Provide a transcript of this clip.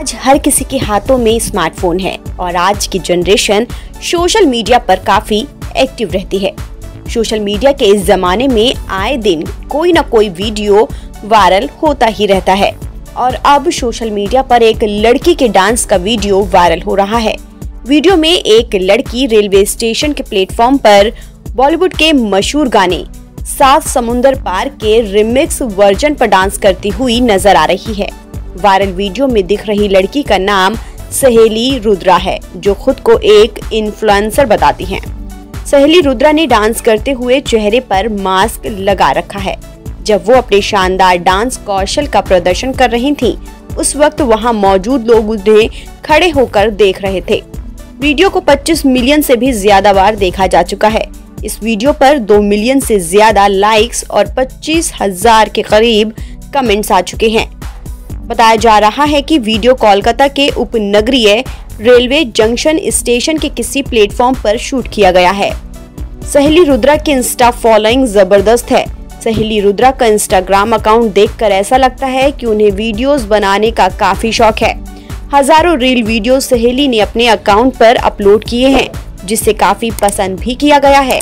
आज हर किसी के हाथों में स्मार्टफ़ोन है और आज की जनरेशन सोशल मीडिया पर काफ़ी एक्टिव रहती है। सोशल मीडिया के इस जमाने में आए दिन कोई न कोई वीडियो वायरल होता ही रहता है और अब सोशल मीडिया पर एक लड़की के डांस का वीडियो वायरल हो रहा है। वीडियो में एक लड़की रेलवे स्टेशन के प्लेटफॉर्म पर बॉलीवुड के मशहूर गाने सात समुंदर पार के रिमिक्स वर्जन पर डांस करती हुई नज़र आ रही है। वायरल वीडियो में दिख रही लड़की का नाम सहेली रुद्रा है जो खुद को एक इन्फ्लुएंसर बताती हैं। सहेली रुद्रा ने डांस करते हुए चेहरे पर मास्क लगा रखा है। जब वो अपने शानदार डांस कौशल का प्रदर्शन कर रही थीं, उस वक्त वहाँ मौजूद लोग उन्हें खड़े होकर देख रहे थे। वीडियो को 25 मिलियन से भी ज़्यादा बार देखा जा चुका है। इस वीडियो पर 2 मिलियन से ज़्यादा लाइक्स और पच्चीस हज़ार के करीब कमेंट्स आ चुके हैं। बताया जा रहा है कि वीडियो कोलकाता के उपनगरीय रेलवे जंक्शन स्टेशन के किसी प्लेटफॉर्म पर शूट किया गया है। सहेली रुद्रा की इंस्टा फॉलोइंग ज़बरदस्त है। सहेली रुद्रा का इंस्टाग्राम अकाउंट देखकर ऐसा लगता है कि उन्हें वीडियोस बनाने का काफ़ी शौक है। हज़ारों रील वीडियो सहेली ने अपने अकाउंट पर अपलोड किए हैं, जिसे काफ़ी पसंद भी किया गया है।